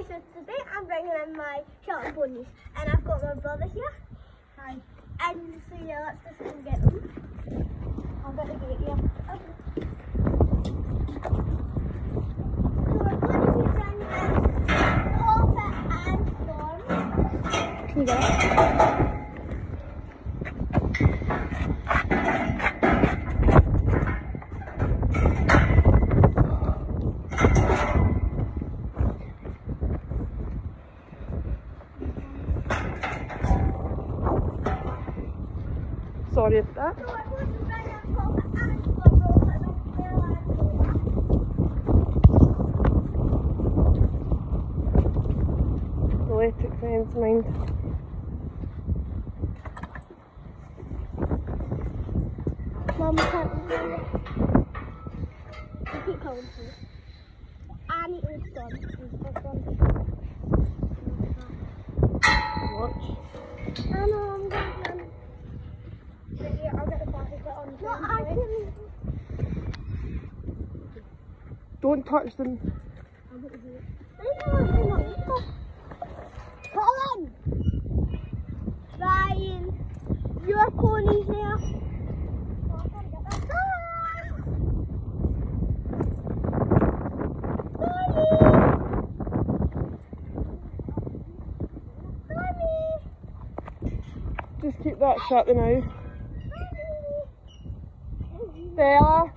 Hi, so today I'm bringing in my short ponies, and I've got my brother here. Hi. And so yeah, let's just go get them. I'll get the gate here. Okay. So we're going to be bringing in Poppet and Storm. Can you get it? Sorry about that. So we're going to bring in Poppet and Storm. We'll them in the electric fence, mind. Mum can't it. You keep calling to me. Annie is done. Done. Watch. I know I'm going to Right here, I'll get the plastic bit on. No, I can. Don't touch them. I'm going to do it. Colin! Ryan, your pony's there. I gotta get that. Mommy! Mommy! Just keep that shut now. Stella.